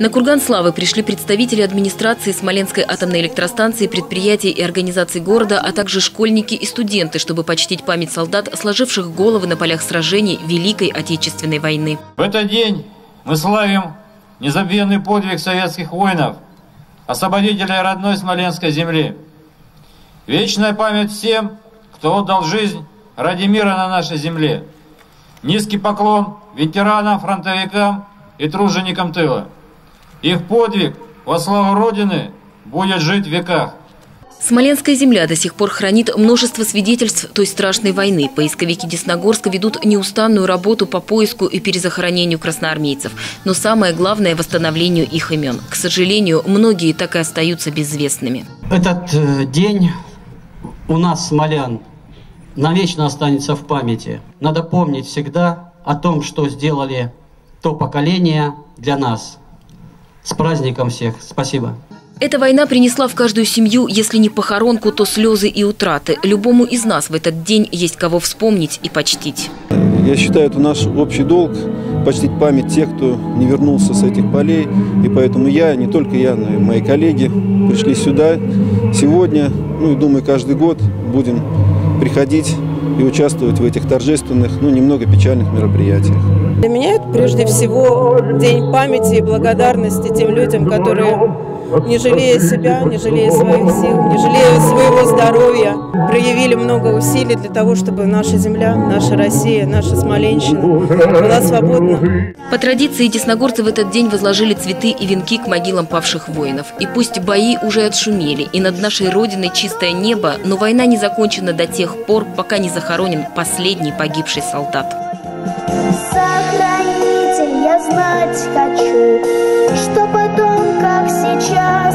На Курган Славы пришли представители администрации Смоленской атомной электростанции, предприятий и организаций города, а также школьники и студенты, чтобы почтить память солдат, сложивших головы на полях сражений Великой Отечественной войны. В этот день мы славим незабвенный подвиг советских воинов, освободителей родной Смоленской земли. Вечная память всем, кто отдал жизнь ради мира на нашей земле. Низкий поклон ветеранам, фронтовикам и труженикам тыла. Их подвиг во славу Родины будет жить в веках. Смоленская земля до сих пор хранит множество свидетельств той страшной войны. Поисковики Десногорска ведут неустанную работу по поиску и перезахоронению красноармейцев. Но самое главное – восстановлению их имен. К сожалению, многие так и остаются безвестными. Этот э, день у нас, смолян, навечно останется в памяти. Надо помнить всегда о том, что сделали то поколение для нас – с праздником всех. Спасибо. Эта война принесла в каждую семью, если не похоронку, то слезы и утраты. Любому из нас в этот день есть кого вспомнить и почтить. Я считаю, это наш общий долг почтить память тех, кто не вернулся с этих полей. И поэтому я, не только я, но и мои коллеги пришли сюда сегодня, ну и думаю, каждый год будем приходить и участвовать в этих торжественных, ну, немного печальных мероприятиях. Для меня это прежде всего день памяти и благодарности тем людям, которые, не жалея себя, не жалея своих сил, не жалея своего здоровья, проявили много усилий для того, чтобы наша земля, наша Россия, наша Смоленщина была свободна. По традиции десногорцы в этот день возложили цветы и венки к могилам павших воинов. И пусть бои уже отшумели, и над нашей Родиной чистое небо, но война не закончена до тех пор, пока не захоронен последний погибший солдат. Сохранитель, я знать хочу, что потом, как сейчас,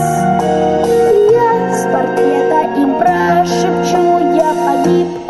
я с портрета им прошепчу, я погиб.